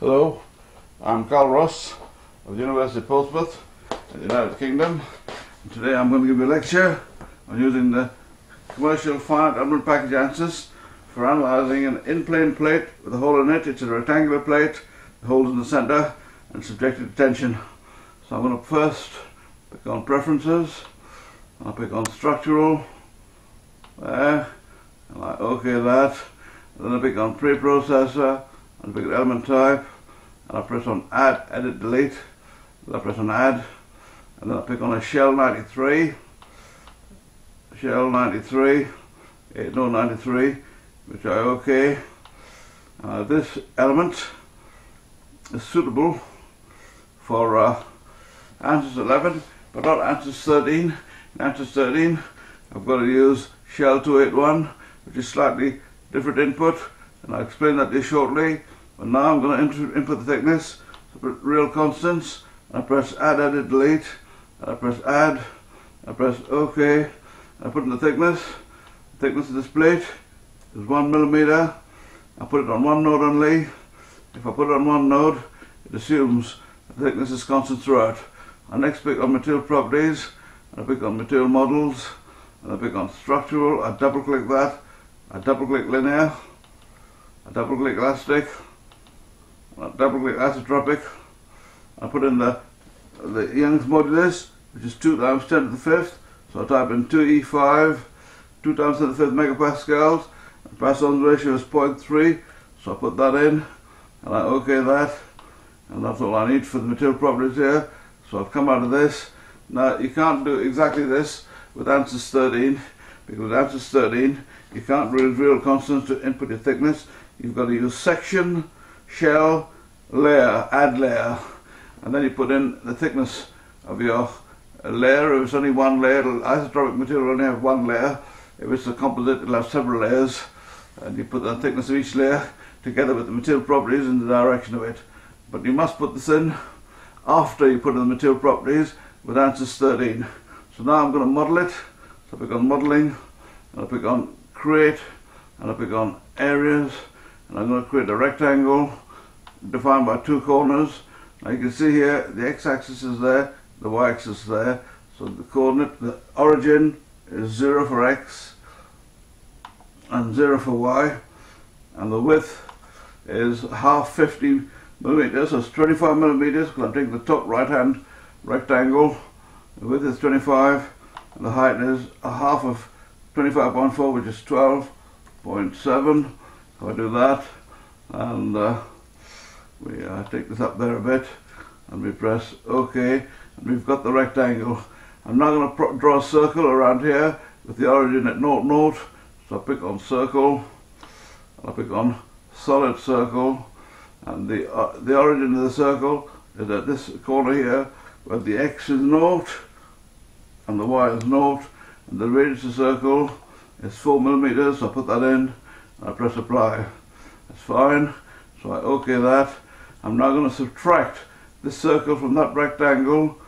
Hello, I'm Carl Ross of the University of Portsmouth in the United Kingdom. And today I'm going to give you a lecture on using the commercial finite element package ANSYS for analysing an in-plane plate with a hole in it. It's a rectangular plate, the hole's in the centre and subjected to tension. So I'm going to first pick on preferences, I'll pick on structural, there, and I OK that, and then I pick on preprocessor, and pick an element type, and I press on add, edit, delete, then I press on add, and then I pick on a shell 93, shell 93, 8093, which I OK. Uh, this element is suitable for uh, ANSYS 11, but not ANSYS 13. In ANSYS 13, I've got to use shell 281, which is slightly different input, and I'll explain that to you shortly. But now I'm going to input the thickness, put real constants, I press add, edit, delete, I press add, I press OK, I put in the thickness, the thickness of this plate is one millimeter, I put it on one node only, if I put it on one node, it assumes the thickness is constant throughout. I next pick on material properties, and I pick on material models, and I pick on structural, I double click that, I double click linear, I double click elastic, I double click isotropic, I put in the, the Young's modulus, which is 2 times 10 to the 5th, so I type in 2E5, 2 times 10 to the 5th megapascals, The Poisson's ratio is 0.3, so I put that in, and I OK that, and that's all I need for the material properties here, so I've come out of this. Now you can't do exactly this with ANSYS 13, because ANSYS 13 you can't use real constants to input your thickness, you've got to use section, shell, layer, add layer, and then you put in the thickness of your layer. If it's only one layer, isotropic material only have one layer. If it's a composite, it'll have several layers, and you put the thickness of each layer together with the material properties in the direction of it. But you must put this in after you put in the material properties with ANSYS 13. So now I'm going to model it. So I pick on modeling, and I pick on create, and I pick on areas, and I'm going to create a rectangle defined by two corners. Now you can see here the x-axis is there, the y-axis is there. So the coordinate, the origin is 0 for x and 0 for y. And the width is half 50 millimeters, so it's 25 millimeters because I'm taking the top right hand rectangle. The width is 25 and the height is a half of 25.4 which is 12.7. So I do that and uh, we uh, take this up there a bit and we press OK and we've got the rectangle. I'm now going to draw a circle around here with the origin at 0, 0. So I pick on circle, I pick on solid circle and the, uh, the origin of the circle is at this corner here where the x is 0 and the y is 0 and the radius of the circle is 4 millimeters so I put that in and I press apply. That's fine. So I OK that I'm now going to subtract this circle from that rectangle.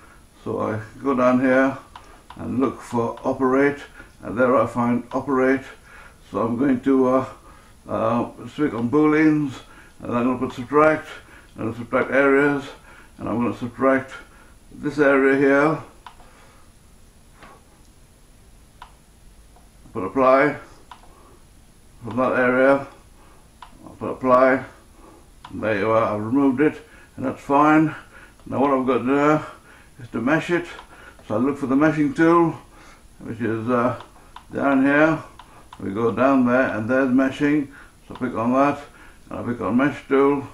So I go down here and look for operate and there I find operate. So I'm going to uh, uh, speak on booleans and I'm going to put subtract and subtract areas and I'm going to subtract this area here. Put apply from that area. I'll put apply there you are, I've removed it and that's fine. Now what I've got to do is to mesh it. So I look for the meshing tool which is uh, down here. We go down there and there's meshing. So I pick on that and I pick on mesh tool.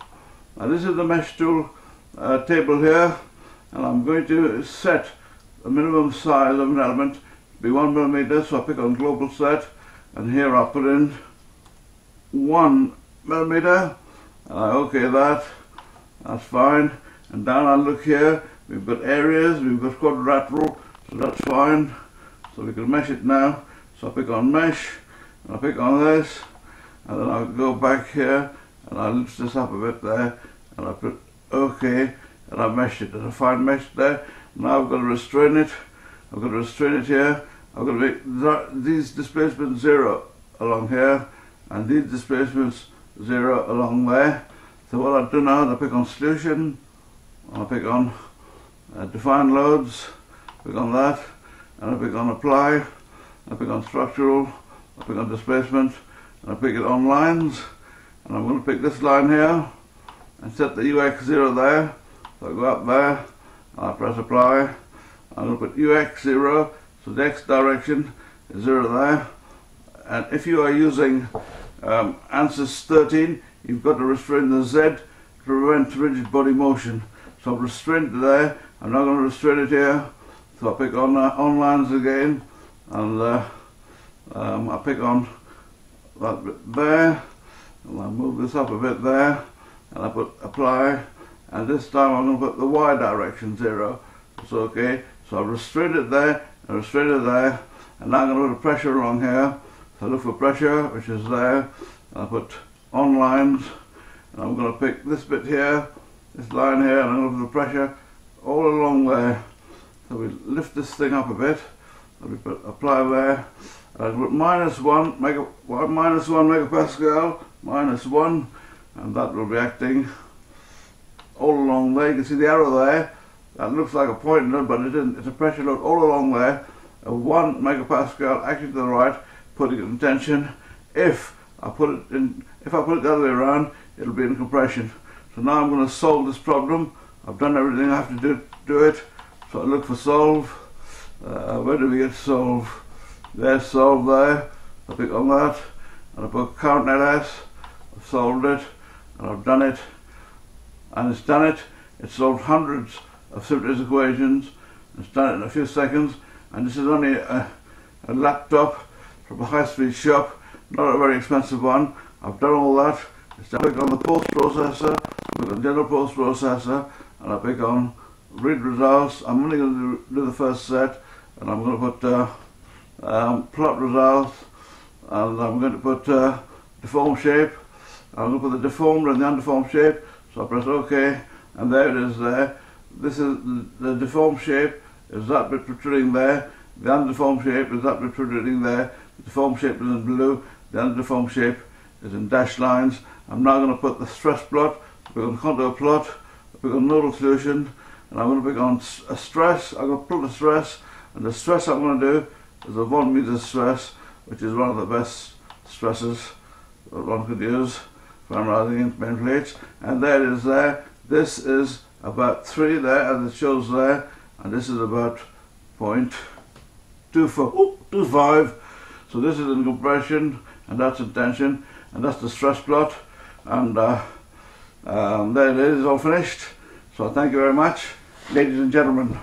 Now this is the mesh tool uh, table here and I'm going to set the minimum size of an element to be one millimeter so I pick on global set and here I'll put in one millimeter I OK that, that's fine. And down I look here, we've got areas, we've got quadrilateral, so that's fine. So we can mesh it now. So I pick on mesh, and I pick on this, and then I'll go back here, and I lift this up a bit there, and I put OK, and I mesh it, and I find mesh there. Now I've got to restrain it, I've got to restrain it here, I've got to make these displacements zero along here, and these displacements 0 along there. So what I do now is I pick on solution, I pick on uh, define loads, pick on that, and I pick on apply, I pick on structural, I pick on displacement, and I pick it on lines, and I'm going to pick this line here, and set the UX0 there, so I go up there, I press apply, I'm going to put UX0, so the X direction is 0 there, and if you are using um, ANSYS 13, you've got to restrain the Z to prevent rigid body motion. So I've restrained it there, I'm not going to restrain it here, so I pick on, uh, on lines again, and uh, um, I pick on that bit there, and I move this up a bit there, and I put apply, and this time I'm going to put the Y direction 0, it's okay, so I've restrained it there, and restrained it there, and now I'm going to put a pressure along here, I look for pressure, which is there, I put on lines, and I'm going to pick this bit here, this line here, and I'm going to put the pressure all along there. So we lift this thing up a bit, so we put apply there, and I put minus one, mega, minus one megapascal, minus one, and that will be acting all along there. You can see the arrow there, that looks like a pointer, but it isn't. It's a pressure load all along there, of one megapascal acting to the right, putting it in tension. If I put it in, if I put it the other way around, it'll be in compression. So now I'm going to solve this problem. I've done everything I have to do, do it. So I look for solve. Uh, where do we get solve? There's solve there. I pick on that. And I put count net S. I've solved it. And I've done it. And it's done it. It's solved hundreds of simplest equations. It's done it in a few seconds. And this is only a, a laptop from a high-speed shop, not a very expensive one. I've done all that. It's I click on the post processor, on general post processor, and I pick on read results. I'm only going to do the first set, and I'm going to put uh, um, plot results, and I'm going to put uh, deform shape. I'm going to put the deformed and the undeformed shape. So I press OK, and there it is there. This is the, the deformed shape is that bit protruding there. The undeformed shape is that protruding there. The foam shape is in blue. Then the foam shape is in dashed lines. I'm now going to put the stress plot. We're going to contour plot. We're going to nodal solution. And I'm going to pick on a stress. I'm going to plot the stress. And the stress I'm going to do is a von Mises stress, which is one of the best stresses that one could use for analyzing in-plane plates. And there it is there. This is about 3 there, as it shows there. And this is about 0.25. So this is in compression, and that's in tension, and that's the stress plot. And uh, um, there it is, all finished. So thank you very much, ladies and gentlemen.